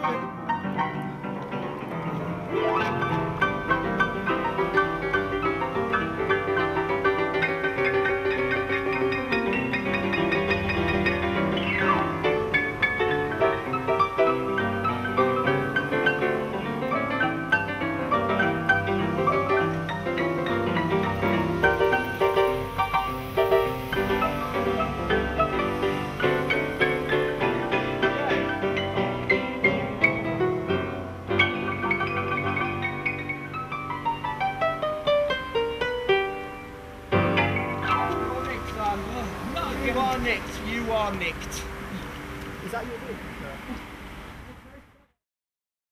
Thank you. You are nicked, you are nicked. Is that your room?